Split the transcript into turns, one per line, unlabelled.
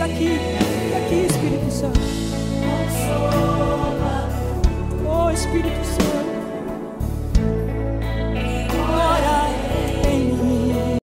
Fica aqui, fica aqui, Espírito Santo. Oh, Espírito Santo.